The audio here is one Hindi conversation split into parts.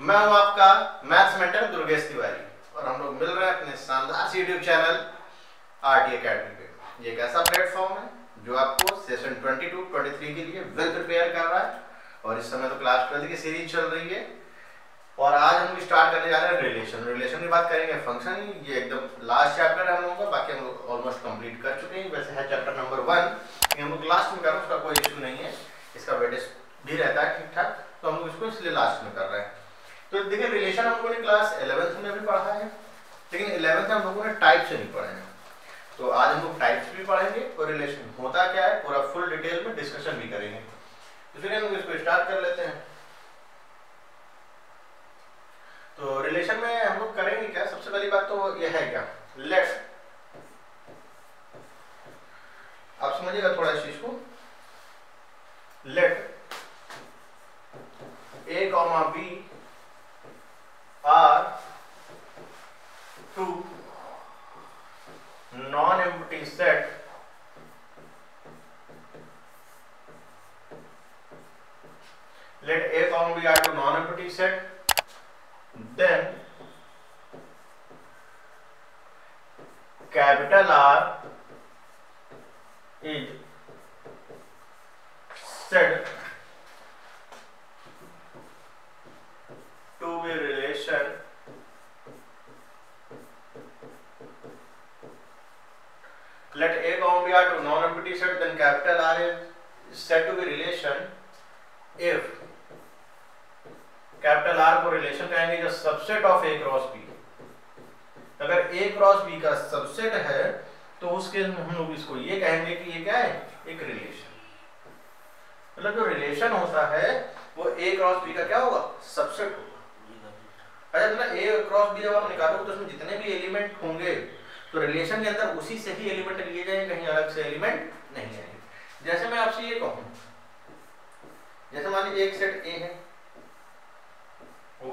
मैं हूं आपका मैथ्स मेंटर दुर्गेश तिवारी और हम लोग मिल रहे हैं अपने शानदार YouTube channel R T academy पे ये एक ऐसा प्लेटफॉर्म है जो आपको सेशन 22, 23 के लिए वेल प्रिपेयर कर रहा है और इस समय तो क्लास ट्वेल्थ की सीरीज चल रही है और आज हम स्टार्ट करने जा रहे हैं रिलेशन रिलेशन की बात करेंगे फंक्शन ये एकदम लास्ट चैप्टर है हम लोगों का बाकी हम लोग ऑलमोस्ट कंप्लीट कर चुके हैं वैसे है चैप्टर नंबर वन हम लोग लास्ट में कर रहे हैं उसका कोई इशू नहीं है इसका वेटेज भी रहता है ठीक ठाक तो हम लोग इसको इसलिए लास्ट में कर रहे हैं तो देखिए रिलेशन हम लोगों ने क्लास इलेवेंथ में भी पढ़ा है लेकिन इलेवेंथ में हम लोगों ने टाइप से नहीं पढ़े हैं तो आज हम लोग टाइप्स भी पढ़ेंगे और रिलेशन होता क्या है पूरा फुल डिटेल में डिस्कशन भी करेंगे तो फिर हम लोग इसको स्टार्ट कर लेते हैं तो रिलेशन में हम लोग करेंगे क्या सबसे पहली बात तो यह है क्या लेट आप समझिएगा थोड़ा इस चीज को let A comma B are two non-empty set let A comma B are two non-empty set, then capital R is capital R is said to be relation if capital R को relation कहेंगे जो subset of A cross B अगर A cross B का subset है तो उसके हम लोग इसको ये कहेंगे कि ये क्या है एक relation मतलब जो relation होता है वो A cross B का क्या होगा subset होगा अच्छा तो ना A cross B जब आप निकालोगे तो उसमें जितने भी element होंगे तो रिलेशन के अंदर उसी से ही एलिमेंट लिए जाएंगे कहीं अलग से एलिमेंट नहीं जाएंगे जैसे मैं आपसे ये कहूं जैसे मान लीजिए एक सेट ए है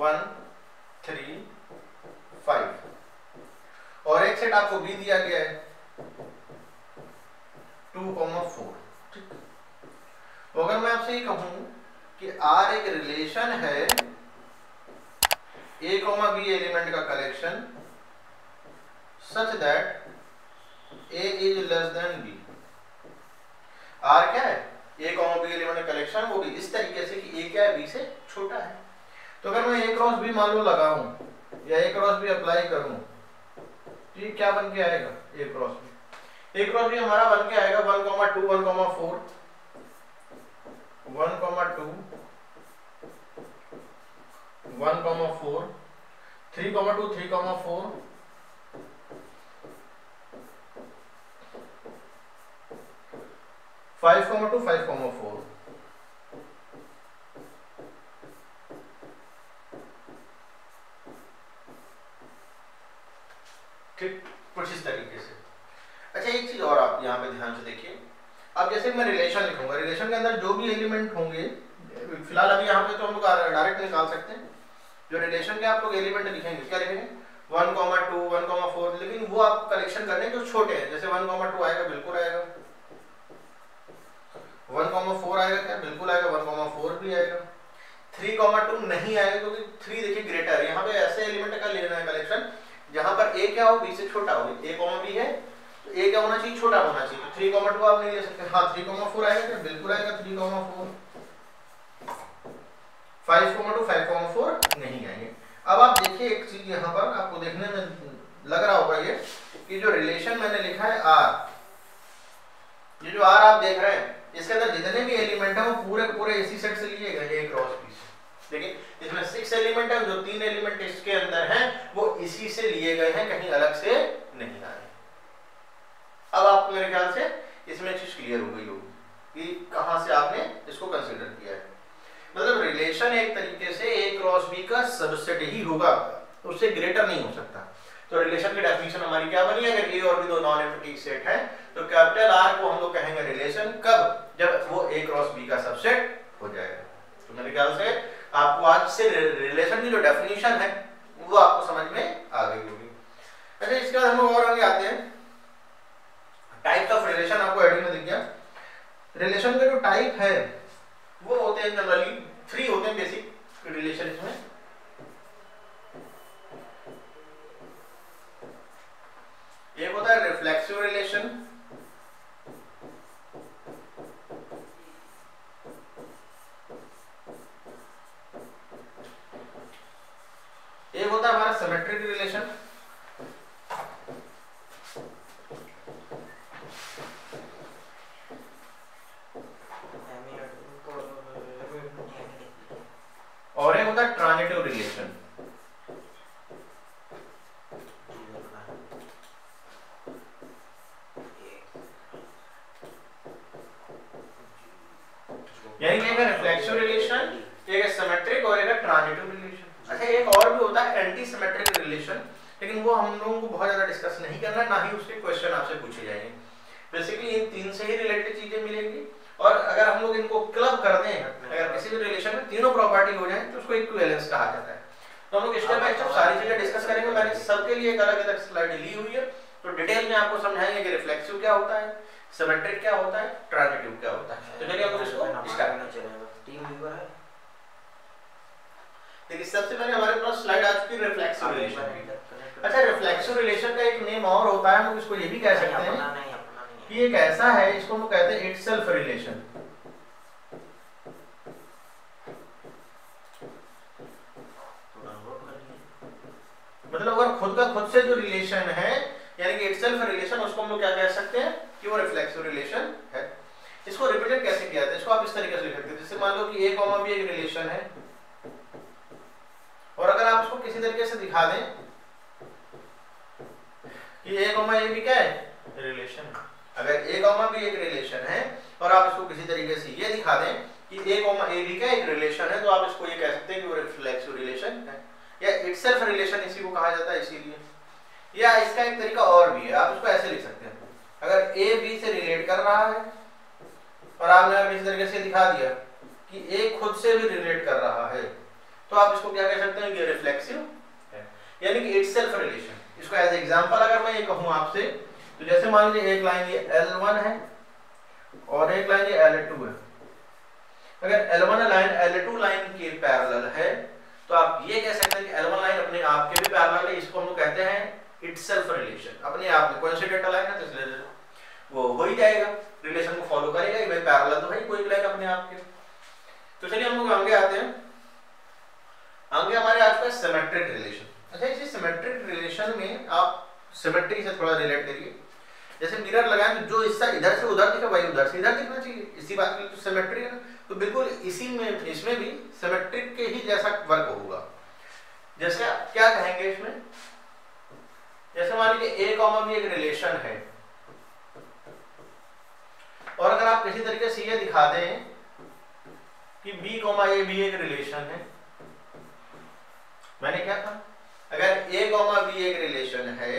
वन थ्री फाइव और एक सेट आपको बी दिया गया है टू कॉमा फोर ठीक तो अगर मैं आपसे ये कहूं कि आर एक रिलेशन है ए कॉमा बी एलिमेंट का collection such that A is less than B R क्या है A comma B element collection वो भी इस तरीके से कि ए क्या है बी से छोटा है तो अगर मैं ए क्रॉस बी मान लो लगाऊं या ए क्रॉस बी अप्लाई करूं तो ये क्या बन के आएगा A cross B A cross B हमारा बन के आएगा one comma two one comma four one comma two one comma four three comma two three comma four five comma two five comma four ठीक कुछ इस तरीके से अच्छा एक चीज और आप यहाँ पे ध्यान से देखिए अब जैसे मैं रिलेशन लिखूंगा रिलेशन के अंदर जो भी एलिमेंट होंगे फिलहाल अभी यहाँ पे तो हम लोग डायरेक्ट निकाल सकते हैं जो रिलेशन के आप लोग एलिमेंट लिखेंगे क्या लिखेंगे one comma two one comma four लेकिन वो आप कलेक्शन कर रहे हैं जो छोटे हैं जैसे वन कॉमा टू आएगा बिल्कुल आएगा वन कॉमा फोर आएगा क्या बिल्कुल आएगा वन कॉमा फोर भी आएगा थ्री कॉमा टू नहीं आएगा क्योंकि थ्री देखिए ग्रेटर है यहाँ पे ऐसे एलिमेंट का लेना है कलेक्शन जहाँ पर ए क्या हो बी से छोटा हो ए कॉमा बी है तो ए क्या होना चाहिए छोटा होना चाहिए थ्री कॉमा टू आप नहीं ले सकते हाँ थ्री कॉमा फोर आएगा क्या बिल्कुल आएगा three comma four five comma two five comma four नहीं आएंगे अब आप देखिए एक चीज यहाँ पर आपको देखने में लग रहा होगा ये कि जो रिलेशन मैंने लिखा है आर ये जो आर आप देख रहे हैं इसके अंदर जितने भी एलिमेंट है वो पूरे पूरे इसी सेट से लिए गए एक क्रॉस पीस देखिए इसमें सिक्स एलिमेंट है जो तीन एलिमेंट इसके अंदर है वो इसी से लिए गए हैं कहीं अलग से नहीं आ रहे अब आप मेरे ख्याल से इसमें चीज क्लियर हो गई होगी कि कहां से आपने इसको कंसिडर किया है मतलब रिलेशन एक तरीके से ए क्रॉस बी का सबसेट ही होगा तो उससे ग्रेटर नहीं हो सकता तो रिलेशन की डेफिनेशन हमारी क्या बनी है अगर ए और बी दो नॉन एम्प्टी सेट है तो कैपिटल आर को हम लोग कहेंगे रिलेशन कब जब वो ए क्रॉस बी का सबसेट हो जाएगा तो मेरे ख्याल से आपको आज से रिलेशन की जो डेफिनेशन है वो आपको समझ में आ गई होगी अच्छा इसके बाद हम लोग और आगे आते हैं टाइप्स ऑफ रिलेशन आपको हेडिंग में दिख गया रिलेशन का जो टाइप है वो होते हैं जनरली थ्री होते हैं बेसिक रिलेशन इसमें एक होता है रिफ्लेक्सिव रिलेशन एक होता है हमारा सिमेट्रिक रिलेशन और एक होता है ट्रांजिटिव रिलेशन क्या होता है सिमेट्रिक क्या होता है ट्रांजिटिव क्या होता है तो चलिए हम इसको स्टार्ट करना चलेगा टीम व्यूअर है देखिए सबसे पहले हमारे पास स्लाइड आ चुकी है रिफ्लेक्सिव रिलेशन अच्छा रिफ्लेक्सिव रिलेशन का एक नेम और होता है हम इसको ये भी कह सकते हैं कि एक ऐसा है इसको हम कहते हैं इटसेल्फ रिलेशन मतलब अगर खुद का खुद से जो रिलेशन है यानी कि इटसेल्फ रिलेशन उसको हम लोग क्या कह सकते हैं कि वो रिफ्लेक्सिव रिलेशन है इसको रिप्रेजेंट कैसे किया जाता है इसको आप इस तरीके से लिख सकते हैं जैसे मान लो कि ए कॉमा भी एक रिलेशन है और अगर आप उसको किसी तरीके से दिखा दें कि ए कॉमा ए भी क्या है रिलेशन अगर ए कॉमा भी एक रिलेशन है और आप इसको किसी तरीके से ये दिखा दें कि ए कॉमा ए भी क्या एक रिलेशन है तो आप इसको ये कह सकते हैं कि वो रिफ्लेक्सिव रिलेशन है या इटसेल्फ रिलेशन इसी को कहा जाता है इसीलिए या इसका एक तरीका और भी है आप इसको ऐसे लिख सकते हैं अगर ए बी से रिलेट कर रहा है और आपने अभी इस तरीके से दिखा दिया कि ए खुद से भी रिलेट कर रहा है तो आप इसको क्या कह सकते हैं ये रिफ्लेक्सिव है यानी कि इट्स सेल्फ रिलेशन इसको एज एग्जाम्पल अगर मैं ये कहूँ आपसे तो जैसे मान लीजिए एक लाइन ये एल वन है और एक लाइन ये एल टू है अगर L one line L two line के पैरल है तो आप ये कह सकते हैं कि एल वन लाइन अपने आप के भी पैरल है इसको हम कहते हैं इटसेल्फ रिलेशन अपने आप में कौन कोइंसिडेंटल है ना तो इसलिए वो हो ही जाएगा रिलेशन को फॉलो करेगा भाई पैरेलल तो भाई कोई लाइक अपने आप के तो चलिए हम लोग आगे आते हैं आगे हमारे आज का सिमेट्रिक रिलेशन अच्छा इसी सिमेट्रिक रिलेशन में आप सिमेट्री से थोड़ा रिलेट करिए जैसे मिरर लगाए तो जो हिस्सा इधर से उधर दिखे वही उधर से इधर दिखना चाहिए इसी बात की तो सिमेट्री है ना तो बिल्कुल इसी में इसमें भी सिमेट्रिक के ही जैसा वर्क होगा जैसे आप क्या कहेंगे इसमें जैसे मान लीजिए ए कॉमा भी एक रिलेशन है और अगर आप किसी तरीके से ये दिखा दें कि बी कॉमा ए भी एक रिलेशन है मैंने क्या कहा अगर ए कॉमा बी एक रिलेशन है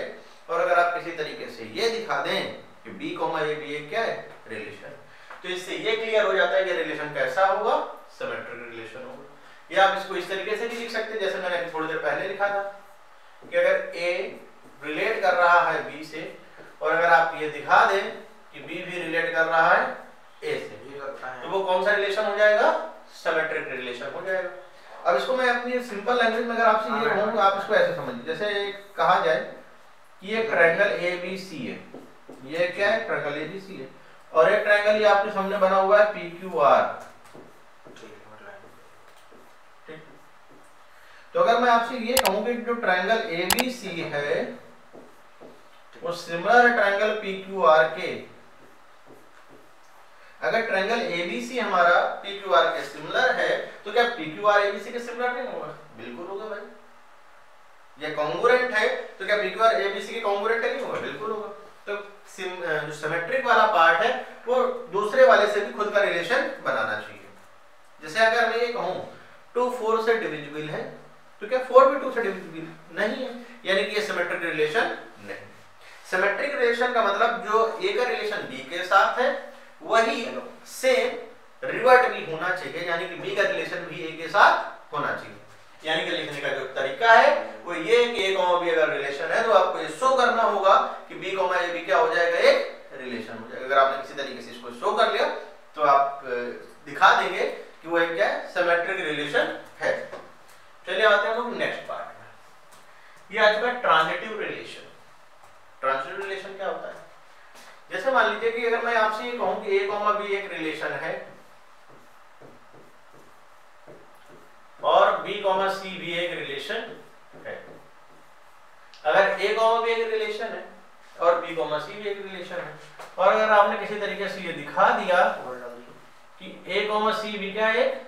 और अगर आप किसी तरीके से ये दिखा दें कि बी कॉमा ए बी एक क्या है रिलेशन तो इससे ये क्लियर हो जाता है कि रिलेशन कैसा होगा सिमेट्रिक रिलेशन होगा या आप इसको इस तरीके से भी लिख सकते हैं जैसे मैंने थोड़ी देर पहले लिखा था कि अगर ए रिलेट कर रहा है बी से और अगर आप ये दिखा दें कि बी भी रिलेट कर रहा है ए से तो वो कौन सा रिलेशन हो जाएगा सिमेट्रिक रिलेशन हो जाएगा अब इसको मैं अपनी सिंपल लैंग्वेज में अगर आपसे ये कहूँ आप इसको ऐसे समझिए जैसे कहा जाए कि ये ट्रायंगल ए बी सी है ये क्या है ट्रायंगल ए बी सी है और एक ट्रायंगल ये आपके सामने बना हुआ है पी क्यू आर तो अगर मैं आपसे ये कहूँ कि जो ट्रायंगल ए बी सी है और similar triangle P Q R के अगर ट्रायंगल एबीसी हमारा पी क्यू आर के सिमिलर है तो क्या पी क्यू आर एबीसी के सिमिलर नहीं होगा बिल्कुल होगा भाई ये कॉन्गोरेंट है तो क्या पी क्यू आर एबीसी के कॉन्गोरेंट नहीं होगा बिल्कुल होगा तो जो सिमेट्रिक वाला पार्ट है वो दूसरे वाले से भी खुद का रिलेशन बनाना चाहिए जैसे अगर मैं ये कहूं टू फोर से डिविजिबल है तो क्या फोर भी टू से डिविजिबल नहीं है यानी कि ये सिमेट्रिक रिलेशन सिमेट्रिक रिलेशन का मतलब जो ए का रिलेशन बी के साथ है वही सेम रिवर्ट भी होना चाहिए यानी कि बी का रिलेशन भी ए के साथ होना चाहिए यानी कि लिखने का जो तरीका है वो ये कि ए कॉमा बी अगर रिलेशन है तो आपको ये शो करना होगा जैसे मान लीजिए कि अगर मैं आपसे ये कहूं कि ए कॉमा बी एक रिलेशन है और बी कॉमा सी भी एक रिलेशन है अगर ए कॉमा बी एक रिलेशन है और बी कॉमा सी भी एक रिलेशन है और अगर आपने किसी तरीके से ये दिखा दिया कि ए कॉमा सी भी क्या एक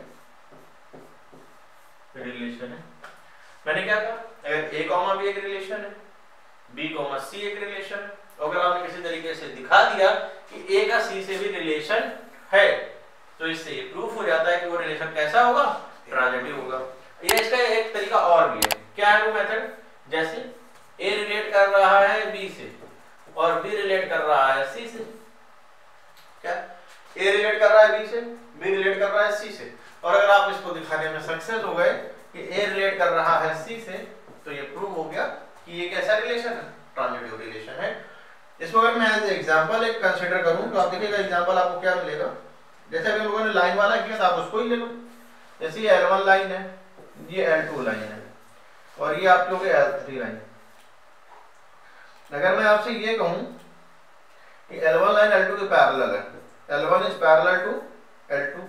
रिलेशन है मैंने क्या कहा अगर ए कॉमा बी एक रिलेशन है बी कॉमा सी एक रिलेशन है तो अगर आपने किसी तरीके से दिखा दिया कि ए का सी से भी रिलेशन है तो इससे ये प्रूफ हो जाता है कि वो रिलेशन कैसा होगा ट्रांजिटिव होगा ये इसका एक तरीका और भी है क्या है वो मेथड जैसे ए रिलेट कर रहा है बी से और बी रिलेट कर रहा है सी से क्या ए रिलेट कर रहा है बी से बी रिलेट कर रहा है सी से और अगर आप इसको दिखाने में सक्सेस हो गए कि ए रिलेट कर रहा है सी से तो ये प्रूव हो गया कि ये कैसा रिलेशन है ट्रांजिटिव रिलेशन है इसको अगर मैं एज एग्जाम्पल एक कंसिडर करूँ तो आप देखिएगा एग्जाम्पल आपको क्या मिलेगा जैसे अगर लोगों ने लाइन वाला किया था तो आप उसको ही ले लो जैसे ये एल वन लाइन है ये एल टू लाइन है और ये आप लोग एल थ्री लाइन अगर मैं आपसे ये कहूँ कि L one line L two के पैरल है L one is parallel to L two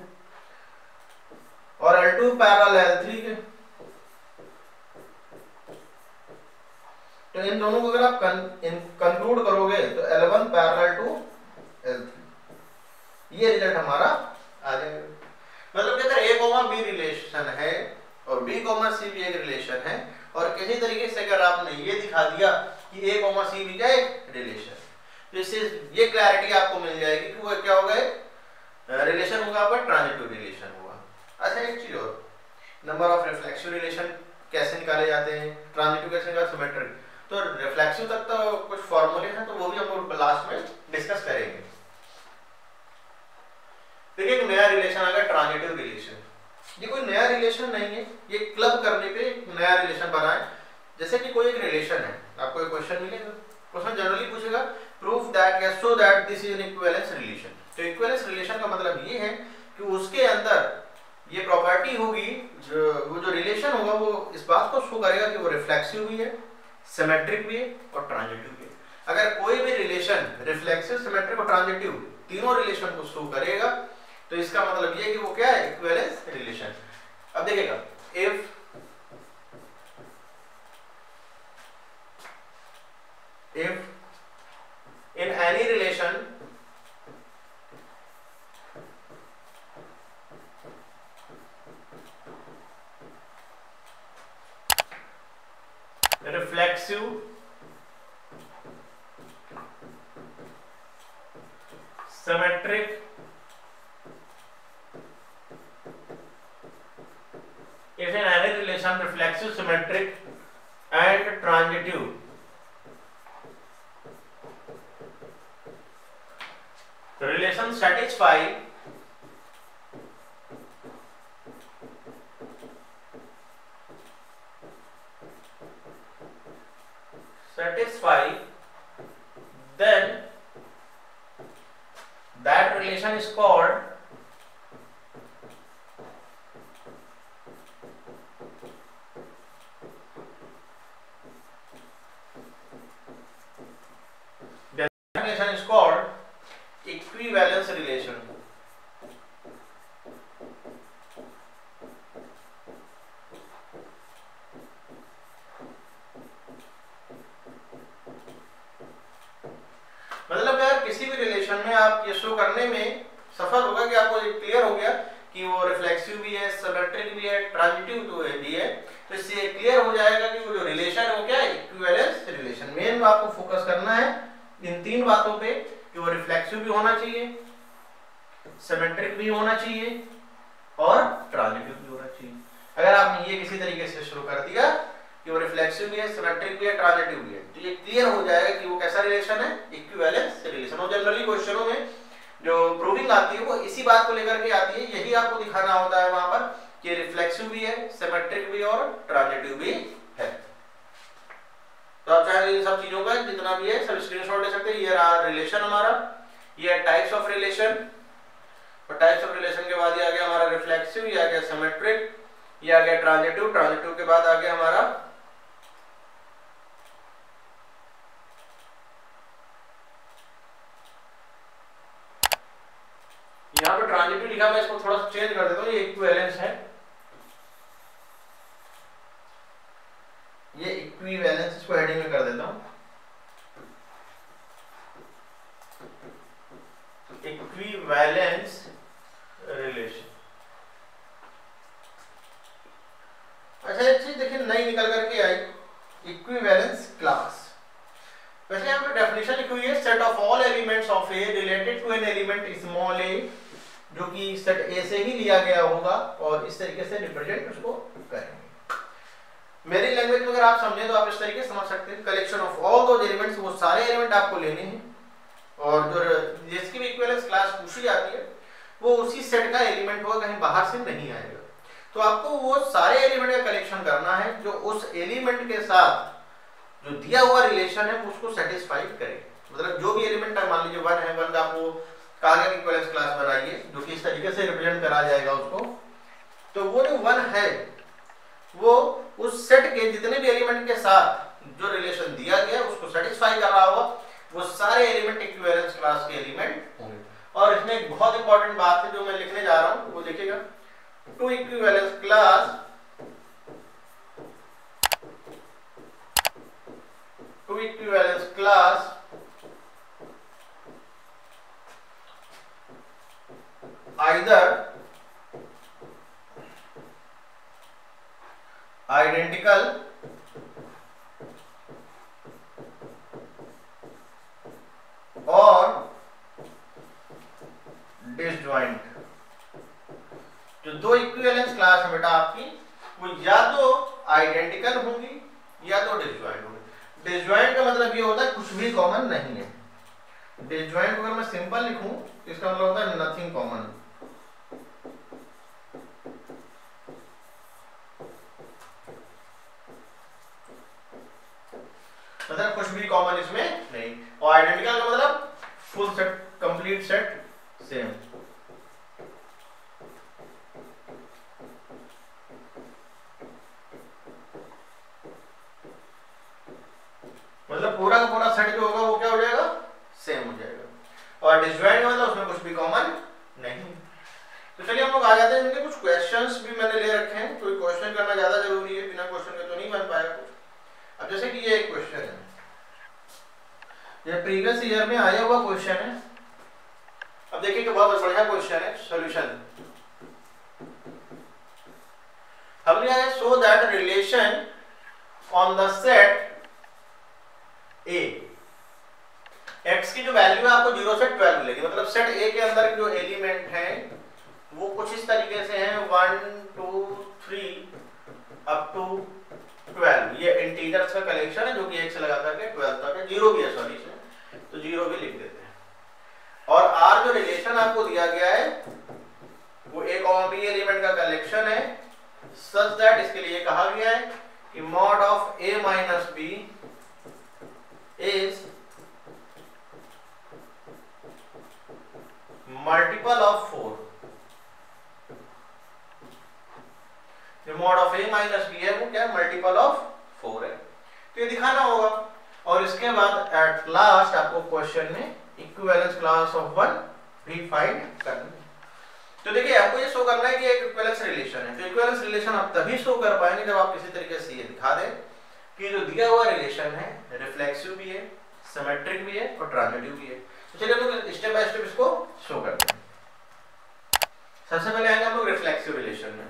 और L two parallel L three के तो इन दोनों को अगर आप कंक्लूड करोगे तो L1 one parallel to L3 ये रिजल्ट हमारा आ जाएगा मतलब कहते हैं ए कोमा बी रिलेशन है और बी कोमा सी भी एक रिलेशन है और किसी तरीके से अगर आपने ये दिखा दिया कि ए कोमा सी भी क्या एक रिलेशन तो इससे ये क्लैरिटी आपको मिल जाएगी कि वो क्या होगा रिलेशन होगा आपका ट्रांजिटिव रिलेशन होगा अच्छा एक चीज और नंबर ऑफ रिफ्लेक्शन रिलेशन कैसे निकाले जाते हैं ट्रांजिटिव कैसे निकाल सिमेट्रिक तो रिफ्लेक्सिव तक तो कुछ फॉर्मूले हैं तो वो भी हम लास्ट में डिस्कस करेंगे देखिए एक नया रिलेशन आ गया ट्रांजिटिव रिलेशन ये कोई नया रिलेशन नहीं है ये क्लब करने पे एक नया रिलेशन बना है जैसे कि कोई एक रिलेशन है आपको एक क्वेश्चन मिलेगा क्वेश्चन जनरली पूछेगा प्रूफ दैट या so that this is an equivalence relation तो इक्विवेलेंस रिलेशन का मतलब ये है कि उसके अंदर ये प्रॉपर्टी होगी जो वो जो रिलेशन होगा वो इस बात को शो करेगा कि वो रिफ्लेक्सिव भी है सिमेट्रिक भी है और ट्रांजिटिव भी है अगर कोई भी रिलेशन रिफ्लेक्सिव सिमेट्रिक और ट्रांजिटिव तीनों रिलेशन को शो करेगा तो इसका मतलब यह कि वो क्या है इक्वेलेंस रिलेशन अब देखिएगा if if in any relation reflexive symmetric is an array relation reflexive symmetric and transitive relation satisfy सफल होगा कि आपको क्लियर हो गया कि वो रिफ्लेक्सिव भी है सिमेट्रिक भी है ट्रांजिटिव तो है भी है तो इससे क्लियर हो जाएगा कि वो जो रिलेशन हो क्या इक्विवेलेंस रिलेशन मेन आपको फोकस करना है इन तीन बातों पे कि वो रिफ्लेक्सिव भी होना चाहिए सिमेट्रिक भी होना चाहिए और ट्रांजिटिव भी होना चाहिए अगर आपने ये किसी तरीके से शुरू कर दिया कि वो रिफ्लेक्सिव भी है सिमेट्रिक भी है ट्रांजिटिव भी है तो ये क्लियर हो जाएगा कि वो कैसा रिलेशन है इक्विवेलेंस रिलेशन और जनरली क्वेश्चनों में जो प्रूविंग आती है वो इसी बात को लेकर के आती है यही आपको दिखाना होता है वहां पर कि रिफ्लेक्सिव भी है सिमेट्रिक भी और ट्रांजिटिव भी है तो आप चाहे तो इन सब चीजों का जितना भी है सब स्क्रीनशॉट ले सकते हैं ये रहा रिलेशन हमारा ये टाइप्स ऑफ रिलेशन और टाइप्स ऑफ रिलेशन के बाद ये आ गया हमारा रिफ्लेक्सिव ये आ गया सिमेट्रिक ये आ गया ट्रांजिटिव ट्रांजिटिव के बाद आ गया हमारा यहाँ पे ट्रांजिटिव लिखा मैं इसको थोड़ा सा चेंज कर देता हूँ ये इक्विवेलेंस है ये इक्विवेलेंस इसको हेडिंग में कर देता हूँ इक्विवेलेंस रिलेशन अच्छा एक चीज देखिए नई निकल करके आई इक्विवेलेंस क्लास वैसे यहाँ पे डेफिनेशन लिखी हुई है set of all elements of A related to an element small a जो कि सेट ए से ही लिया गया होगा और इस तरीके से रिप्रेजेंट उसको करेंगे मेरी लैंग्वेज में अगर आप समझे तो आप इस तरीके से समझ सकते हैं कलेक्शन ऑफ ऑल दो एलिमेंट्स वो सारे एलिमेंट आपको लेने हैं और जो जिसकी भी इक्वेलेंस क्लास पूछी जाती है वो उसी सेट का एलिमेंट होगा कहीं बाहर से नहीं आएगा तो आपको वो सारे एलिमेंट का कलेक्शन करना है जो उस एलिमेंट के साथ जो दिया हुआ रिलेशन है उसको सेटिस्फाई करे मतलब जो भी एलिमेंट मान लीजिए वन है वन का आपको कार्गन इक्वेलेंस क्लास बनाइए जो कि इस तरीके से रिप्रेजेंट करा जाएगा उसको तो वो जो वन है वो उस सेट के जितने भी एलिमेंट के साथ जो रिलेशन दिया गया उसको सेटिस्फाई कर रहा होगा वो सारे एलिमेंट इक्वेलेंस क्लास के एलिमेंट और इसमें एक बहुत इंपॉर्टेंट बात है जो मैं लिखने जा रहा हूं वो देखिएगा two equivalence class two equivalence class either identical और डिसज्वाइंट जो दो इक्विवेलेंस क्लास है बेटा आपकी वो या तो आइडेंटिकल होंगी या तो डिसज्वाइंट होंगी डिसज्वाइंट का मतलब ये होता है कुछ भी कॉमन नहीं है डिसज्वाइंट अगर मैं सिंपल लिखूं इसका मतलब होता है नथिंग कॉमन मतलब कुछ भी कॉमन इसमें नहीं और आइडेंटिकल का मतलब full set complete set same mod of a minus b is multiple of 4 जो mod of a minus b है वो क्या multiple of 4 है तो ये दिखाना होगा और इसके बाद एट लास्ट आपको क्वेश्चन में इक्विवेलेंस क्लास ऑफ वन भी फाइंड करनी तो देखिए आपको ये शो करना है कि एक इक्विवेलेंस रिलेशन है तो इक्विवेलेंस रिलेशन आप तभी शो कर पाएंगे जब आप किसी तरीके से ये दिखा दें कि जो दिया हुआ रिलेशन है रिफ्लेक्सिव भी है सिमेट्रिक भी है और ट्रांजिटिव भी है तो चलिए हम लोग स्टेप बाय स्टेप इसको शो करते हैं सबसे पहले आएंगे हम लोग रिफ्लेक्सिव रिलेशन में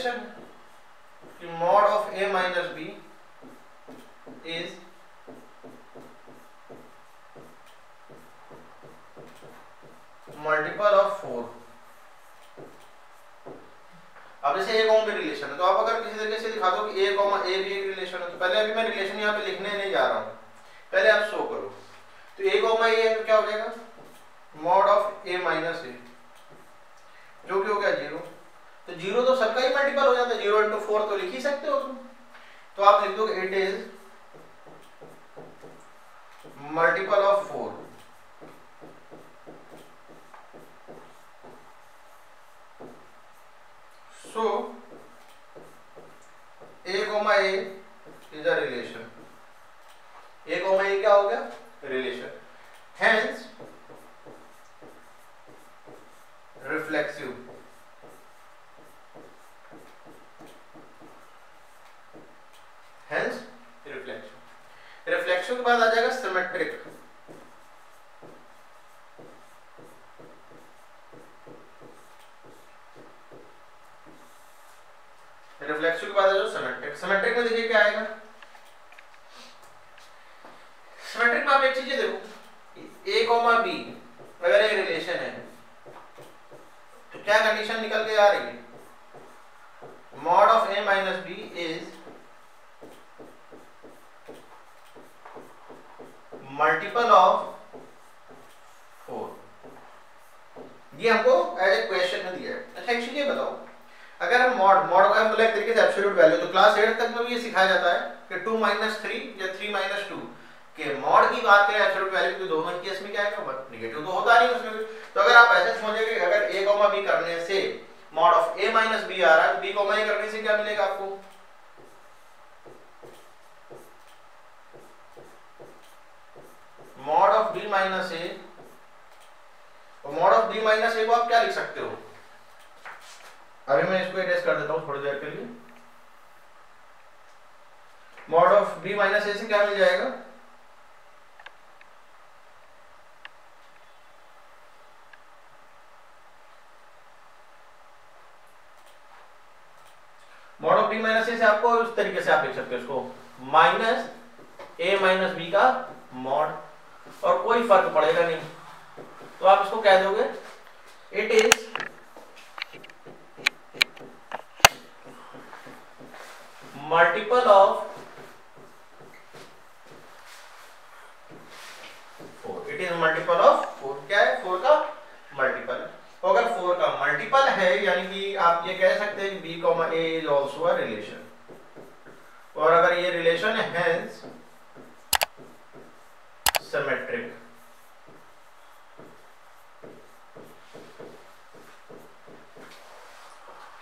एक्सप्रेशन है कि mod of A minus B is multiple of four अब जैसे ए कॉम के रिलेशन है तो आप अगर किसी तरीके से दिखा दो कि ए कॉमा ए भी एक रिलेशन है तो पहले अभी मैं रिलेशन यहाँ पे लिखने नहीं जा रहा हूं पहले आप शो करो तो ए कॉमा ए क्या हो जाएगा mod of A minus A जो कि हो गया जीरो तो जीरो तो सबका ही मल्टीपल हो जाता है जीरो इंटू फोर तो लिख ही सकते हो तुम तो आप लिख दो it is multiple of four so A comma A is a relation A comma A क्या हो गया relation hence reflexive hence reflection reflection के बाद आ जाएगा सिमेट्रिक रिफ्लेक्शन के बाद आ जाओ सिमेट्रिक सिमेट्रिक में देखिए क्या आएगा सिमेट्रिक में आप एक चीज देखो ए कॉमा बी अगर ये रिलेशन है तो क्या कंडीशन निकल के आ रही है mod of A minus B is multiple of four ये हमको एज ए क्वेश्चन में दिया है अच्छा एक्चुअली ये बताओ अगर हम मॉड मॉड का मतलब एक तरीके से एब्सोल्यूट वैल्यू तो क्लास एट तक में भी ये सिखाया जाता है कि टू माइनस थ्री या थ्री माइनस टू के मॉड की बात करें एब्सोल्यूट वैल्यू की तो दोनों केस में क्या है नेगेटिव तो होता नहीं उसमें तो अगर आप ऐसे समझे कि अगर a, b करने से mod of a minus B आ रहा है b, a करने से क्या मिलेगा आपको mod of D minus A और mod of D minus A को आप क्या लिख सकते हो अभी मैं इसको एड्रेस कर देता हूं थोड़ी देर के लिए mod of D minus A से क्या मिल जाएगा mod of D minus A से आपको उस तरीके से आप लिख सकते हो इसको माइनस ए माइनस बी का मॉड और कोई फर्क पड़ेगा नहीं तो आप इसको कह दोगे it is multiple of four it is multiple of four क्या है फोर का मल्टीपल अगर फोर का मल्टीपल है यानी कि आप ये कह सकते हैं B comma A is also relation और अगर ये रिलेशन है hence, symmetric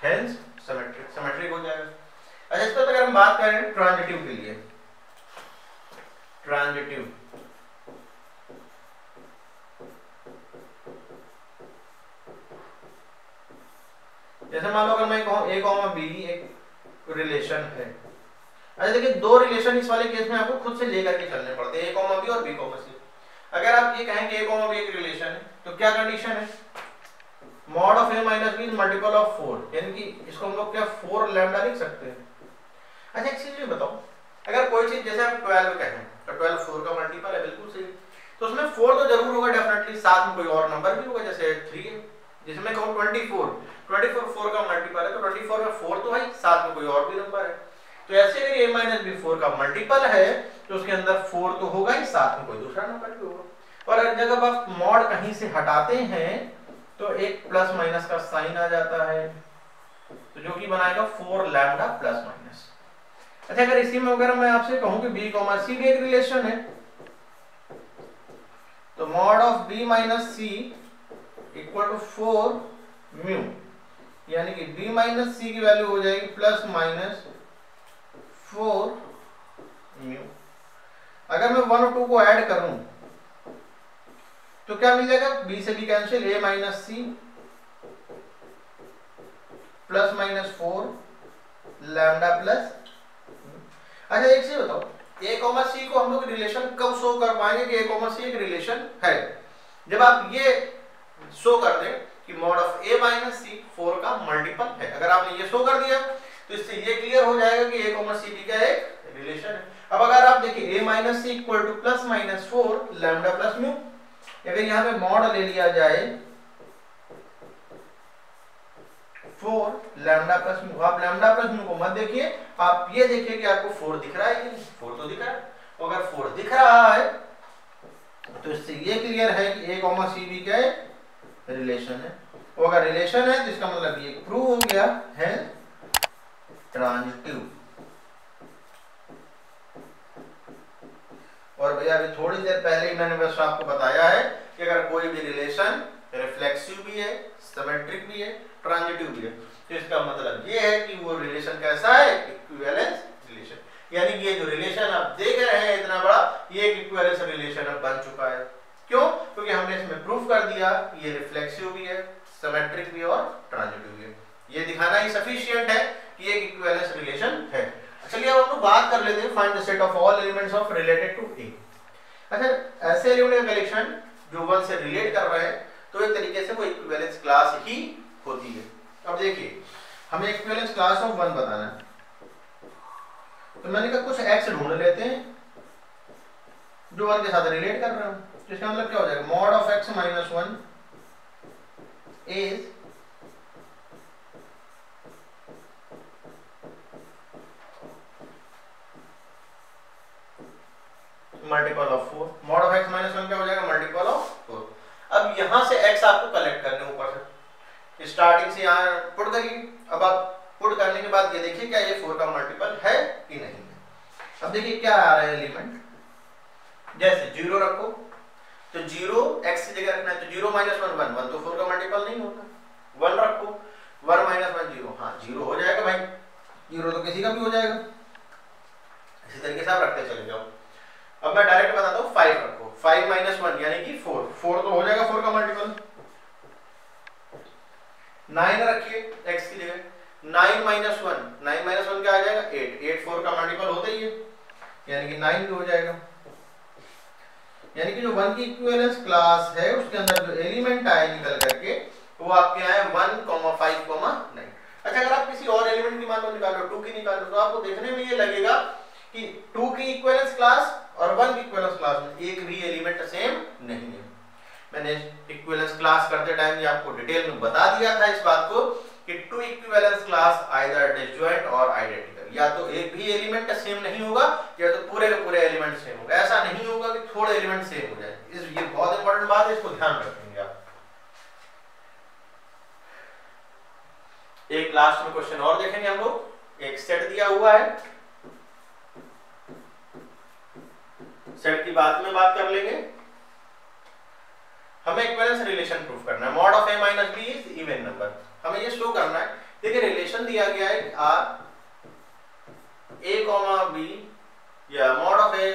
hence symmetric symmetric हो जाएगा अच्छा इस पर अगर हम बात करें ट्रांजिटिव के लिए ट्रांजिटिव जैसे मान लो अगर मैं कहूं ए कॉमा बी एक रिलेशन e, है अच्छा देखिए दो रिलेशन इस वाले केस में आपको खुद से लेकर के चलने पड़ते हैं ए कॉमा बी और बी कॉमा सी अगर आप ये कहें कि ए कॉमा बी एक रिलेशन है तो क्या कंडीशन है mod of A minus B is multiple of four यानी कि इसको हम लोग क्या फोर लैमडा लिख सकते हैं अच्छा एक चीज भी बताओ अगर कोई चीज जैसे आप ट्वेल्व कहें तो ट्वेल्व फोर का मल्टीपल है बिल्कुल सही तो उसमें फोर तो जरूर होगा डेफिनेटली साथ में कोई और नंबर भी होगा जैसे थ्री है जिसमें कहूँ twenty four twenty four four का मल्टीपल है तो ट्वेंटी फोर में फोर तो है साथ में कोई और भी नंबर है तो ऐसे अगर ए माइनस बी फोर का मल्टीपल है तो उसके अंदर फोर तो होगा ही साथ में कोई दूसरा नंबर भी होगा और जब आप मॉड कहीं से हटाते हैं तो एक प्लस माइनस का साइन आ जाता है तो जो कि बनाएगा फोर लैमडा प्लस माइनस अच्छा अगर इसी में अगर मैं आपसे कहूं कि बी कॉमर सी भी एक रिलेशन है तो mod of B minus C equal to four mu यानी कि बी माइनस सी की वैल्यू हो जाएगी प्लस माइनस फोर म्यू अगर मैं वन और टू को ऐड करूं तो क्या मिल जाएगा बी से B cancel A minus C plus minus four lambda plus अच्छा एक चीज बताओ ए कॉमा सी को हम लोग रिलेशन कब शो कर पाएंगे कि ए कॉमा सी एक रिलेशन है जब आप ये शो कर दें कि mod of A minus C four का मल्टीपल है अगर आपने ये शो कर दिया तो इससे ये क्लियर हो जाएगा कि ए कॉमा सी बी का एक रिलेशन है अब अगर आप देखिए A minus C equal to plus minus four lambda plus mu अगर यहाँ पे मॉड ले लिया जाए फोर लैमडा प्लस म्यू आप लैमडा प्लस म्यू को मत देखिए आप ये देखिए कि आपको फोर दिख रहा है फोर तो दिख रहा है तो अगर फोर दिख रहा है तो इससे ये क्लियर है कि ए कॉमा सी बी का रिलेशन है तो अगर रिलेशन है तो इसका मतलब ये प्रूव हो गया है ट्रांजिटिव और भैया अभी थोड़ी देर पहले ही मैंने बस आपको बताया है कि अगर कोई भी रिलेशन रिफ्लेक्सिव भी है सिमेट्रिक भी है ट्रांजिटिव भी है तो इसका मतलब ये है कि वो रिलेशन कैसा है इक्विवेलेंस रिलेशन यानी ये जो रिलेशन आप देख रहे हैं इतना बड़ा ये एक इक्विवेलेंस रिलेशन अब बन चुका है क्यों क्योंकि हमने इसमें प्रूफ कर दिया ये रिफ्लेक्सिव भी है सिमेट्रिक भी और ट्रांजिटिव भी है ये दिखाना ही सफिशियंट है कि एक इक्विवेलेंस रिलेशन है अच्छा, चलिए अब हम लोग बात कर लेते हैं find the set of all elements of related to A अच्छा ऐसे एलिमेंट का कलेक्शन जो वन से रिलेट कर रहे हैं तो एक तरीके से वो इक्विवेलेंस क्लास ही होती है अब देखिए हमें इक्विवेलेंस क्लास ऑफ वन बताना है तो मैंने कहा कुछ एक्स ढूंढ लेते हैं जो वन के साथ रिलेट कर रहे हो तो इसका मतलब क्या हो जाएगा mod of X minus one is multiple of four mod of X minus one क्या हो जाएगा मल्टीपल ऑफ फोर अब यहाँ से एक्स आपको कलेक्ट करने ऊपर से स्टार्टिंग से यहाँ पुट करिए अब आप पुट करने के बाद ये देखिए क्या ये फोर का मल्टीपल है कि नहीं अब देखिए क्या आ रहा है एलिमेंट जैसे जीरो रखो तो जीरो एक्स की जगह रखना है तो zero minus one one one तो फोर का मल्टीपल नहीं होता वन रखो वन माइनस वन जीरो हाँ जीरो हो जाएगा भाई जीरो तो किसी का भी हो जाएगा इसी तरीके से आप रखते चले जाओ मैं डायरेक्ट बताता हूँ फाइव रखो फाइव माइनस वन यानी कि फोर फोर तो हो जाएगा फोर का मल्टीपल नाइन रखिए एक्स की जगह nine minus one nine minus one क्या आ जाएगा एट एट फोर का मल्टीपल होता ही है यानी कि नाइन भी हो जाएगा यानी कि जो वन की इक्विवेलेंस क्लास है उसके अंदर जो एलिमेंट आए निकल करके वो आपके आए one comma five comma nine अच्छा अगर आप किसी और एलिमेंट की मान लो निकाल निकालो टू की निकाल निकालो तो आपको देखने में ये लगेगा कि टू की इक्वेलेंस क्लास और वन की इक्वेलेंस क्लास में एक भी एलिमेंट सेम नहीं है मैंने इक्वेलेंस क्लास करते टाइम ये आपको डिटेल में बता दिया था इस बात को कि two equivalence class either disjoint और आइडेंटिकल या तो एक भी एलिमेंट सेम नहीं होगा या तो पूरे के पूरे एलिमेंट सेम होगा ऐसा नहीं होगा कि थोड़े एलिमेंट सेम हो जाए इस ये बहुत इंपॉर्टेंट बात है इसको ध्यान रखेंगे आप एक लास्ट में क्वेश्चन और देखेंगे हम लोग एक सेट दिया हुआ है सेट की बात में बात कर लेंगे हमें इक्वेलेंस रिलेशन प्रूफ करना है mod of A minus B is even number हमें ये शो करना है देखिए रिलेशन दिया गया है आर ए कॉमा बी या मॉड ऑफ ए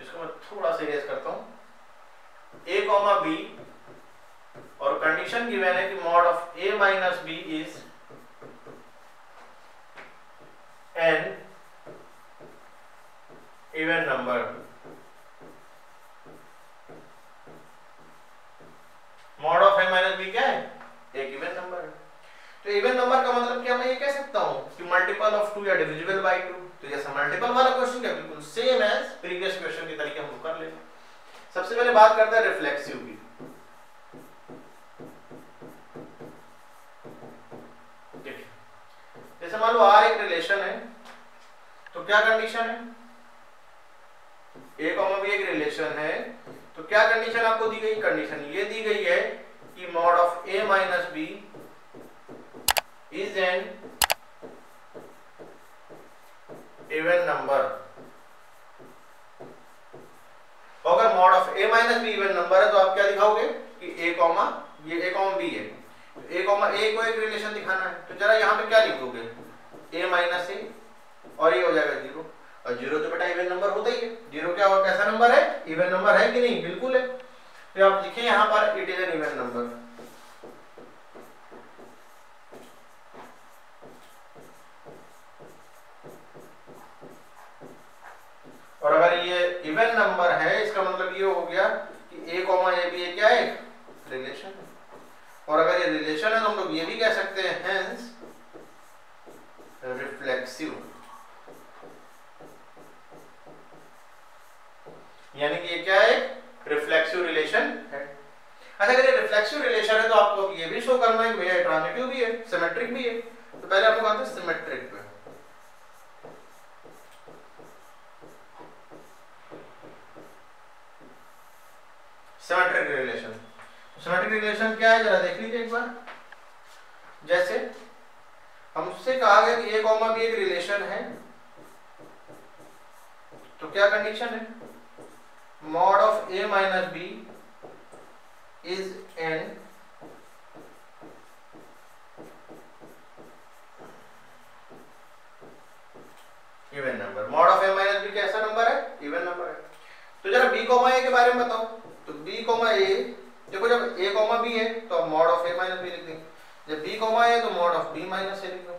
इसको मैं थोड़ा सा इरेज करता हूं ए कॉमा बी और कंडीशन गिवन है कि mod of A minus B is an even number mod of A minus B क्या है एक इवन नंबर है तो इवन नंबर का मतलब क्या मैं ये कह सकता हूं कि मल्टीपल ऑफ टू या डिविजिबल बाय टू तो जैसा मल्टीपल वाला क्वेश्चन क्या बिल्कुल सेम एज प्रीवियस क्वेश्चन के तरीके हम कर लेते सबसे पहले बात करते हैं रिफ्लेक्सिव की जैसे मान लो आर एक रिलेशन है तो क्या कंडीशन है ए कॉमा बी एक रिलेशन है तो क्या कंडीशन आपको दी गई कंडीशन ये दी गई है कि mod of A minus B is an even number अगर mod of A minus B even number है तो आप क्या दिखाओगे कि ए कॉमा ये ए कॉमा बी है तो ए कॉमा ए को एक रिलेशन दिखाना है तो जरा यहाँ पे क्या लिखोगे ए माइनस ए और ये हो जाएगा जीरो और जीरो तो बेटा इवन नंबर होता ही है जीरो क्या होगा कैसा नंबर है इवन नंबर है कि नहीं बिल्कुल है तो आप लिखे यहां पर it is an even number और अगर ये इवन नंबर है इसका मतलब ये हो गया कि ए कॉमा ए भी क्या है रिलेशन और अगर ये रिलेशन है तो हम लोग ये भी कह सकते हैं हेंस अच्छा अगर ये रिफ्लेक्सिव रिलेशन है तो आपको ये भी शो करना है कि भैया ट्रांजिटिव भी है सिमेट्रिक भी है तो पहले आपको कहा था सिमेट्रिक में सिमेट्रिक रिलेशन सिमेट्रिक रिलेशन क्या है जरा देख लीजिए एक बार जैसे हमसे कहा गया कि ए कॉमा भी एक रिलेशन है तो क्या कंडीशन है mod of A minus B is an even number mod of A minus B कैसा नंबर है इवन नंबर है तो जरा बी कॉमा ए के बारे में बताओ तो बी कॉमा ए देखो जब ए कॉमा बी है तो आप mod of A minus B लिख देंगे जब बी कॉमा ए तो mod of B minus A लिख दो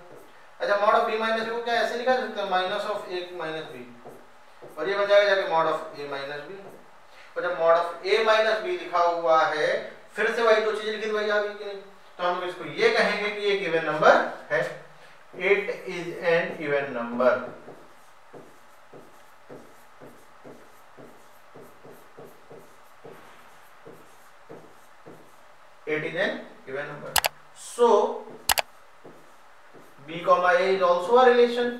अच्छा mod of B minus B को क्या ऐसे लिखा सकते हैं minus of A minus B और ये बन जाएगा जाके mod of A minus B और तो जब mod of A minus B लिखा हुआ है फिर से वही दो तो चीजें लिखी तो वही आ गई तो हम इसको ये कहेंगे कि एक इवन नंबर है it is an even number it is an even number so b comma a is also a relation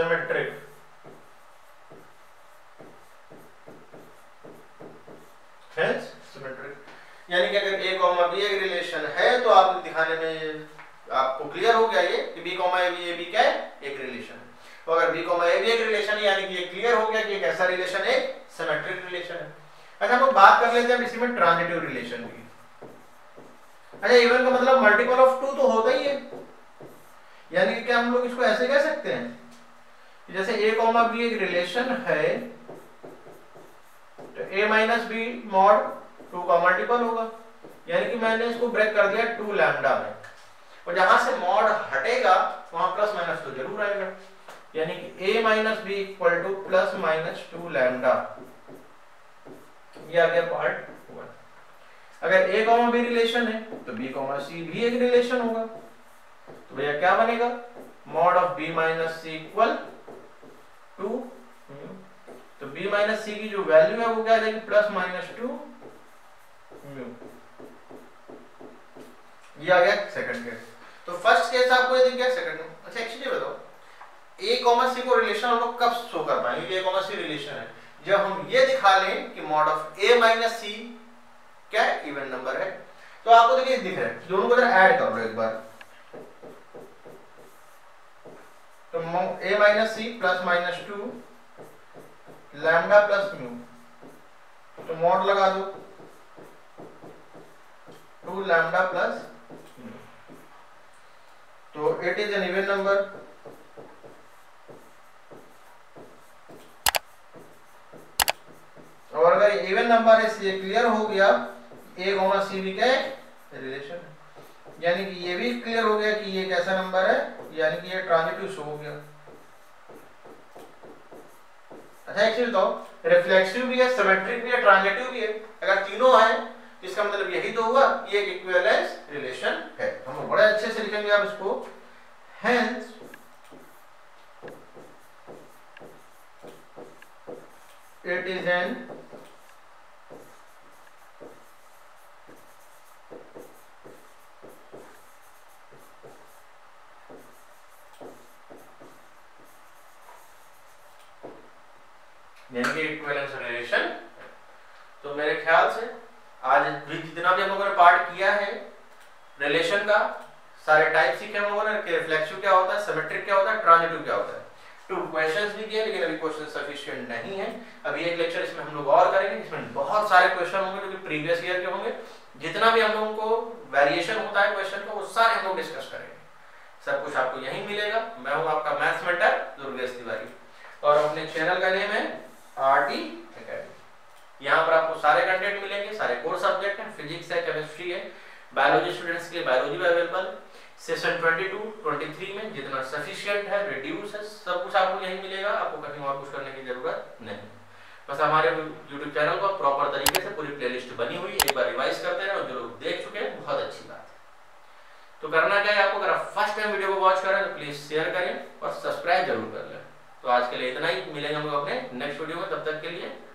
symmetric hence symmetric यानी कि अगर a कॉमा b एक रिलेशन है तो आप दिखाने में आपको क्लियर हो गया ये कि b comma a b a b क्या है एक रिलेशन तो अगर b कॉमा a b एक रिलेशन है यानी कि ये क्लियर हो गया कि एक ऐसा रिलेशन है सिमेट्रिक रिलेशन है अच्छा हम लोग बात कर लेते हैं इसी में ट्रांजिटिव रिलेशन की अच्छा इवन का मतलब मल्टीपल ऑफ 2 तो होता ही है यानी कि क्या हम लोग इसको ऐसे कह सकते हैं जैसे ए कॉमा बी एक रिलेशन है तो A minus B mod two का मल्टीपल होगा यानी कि मैंने इसको ब्रेक कर दिया टू लैमडा में और जहां से मॉड हटेगा वहां प्लस माइनस तो जरूर आएगा यानी कि a minus B equal to plus minus two lambda आ गया पार्ट वन अगर a कॉमा बी रिलेशन है तो b कॉमा सी भी एक रिलेशन होगा तो भैया क्या बनेगा mod of b minus C equal to mu hmm, तो बी माइनस सी की जो वैल्यू है वो क्या आ जाएगी प्लस माइनस टू म्यू ये आ गया सेकंड केस तो फर्स्ट केस आपको ये दिख गया सेकंड अच्छा एक्चुअली बताओ ए कॉमा सी को रिलेशन हम लोग कब शो कर पाएंगे ए कॉमा सी रिलेशन है जब हम ये दिखा लें कि mod of A minus C क्या इवन नंबर है तो आपको देखिए दिख रहा है दोनों को जरा ऐड करो एक बार a minus c plus minus two lambda plus mu तो मोड लगा दो टू लैम्डा प्लस तो it is an even number और अगर इवन नंबर है क्लियर हो गया ए गौना सी भी के रिलेशन यानी कि ये भी क्लियर हो गया कि ये कैसा नंबर है यानी कि ये ट्रांजिटिव शो हो गया अच्छा एक चीज बताओ रिफ्लेक्सिव भी है सिमेट्रिक भी है ट्रांजिटिव भी है अगर तीनों है तो इसका मतलब यही तो हुआ ये एक इक्विवेलेंस रिलेशन है हम लोग बड़े अच्छे से लिखेंगे आप इसको हेंस इट इज एन यानी कि इक्विवेलेंस रिलेशन तो मेरे ख्याल से आज भी जितना भी हम लोगों ने पार्ट किया है रिलेशन का सारे टाइप सीखे हम लोगों ने रिफ्लेक्सिव क्या होता है सिमेट्रिक क्या होता है ट्रांजिटिव क्या होता है टू क्वेश्चंस भी किए लेकिन अभी क्वेश्चन सफिशिएंट नहीं है अभी एक लेक्चर इसमें हम लोग और करेंगे इसमें बहुत सारे क्वेश्चन होंगे जो कि प्रीवियस ईयर के होंगे जितना भी हम लोगों को वेरिएशन होता है क्वेश्चन का वो सारे हम लोग डिस्कस करेंगे सब कुछ आपको यही मिलेगा मैं हूं आपका मैथ्स मेंटर दुर्गेश तिवारी और अपने चैनल का नेम है आरडी एकेडमी यहां पर आपको सारे कंटेंट मिलेंगे सारे कोर सब्जेक्ट हैं फिजिक्स है केमिस्ट्री है बायोलॉजी स्टूडेंट्स के लिए बायोलॉजी भी अवेलेबल सेशन 22, 23 में जितना सफिशिएंट है रिड्यूस है सब कुछ आपको यहीं मिलेगा आपको कहीं और कुछ करने की जरूरत नहीं बस हमारे YouTube चैनल को प्रॉपर तरीके से पूरी प्लेलिस्ट बनी हुई है एक बार रिवाइज करते हैं और जो लोग देख चुके हैं बहुत अच्छी बात है तो करना क्या है आपको अगर फर्स्ट टाइम वीडियो को वॉच कर रहे हैं तो प्लीज शेयर करें और सब्सक्राइब जरूर कर लें तो आज के लिए इतना ही मिलेंगे हम लोग अपने नेक्स्ट वीडियो में तब तक के लिए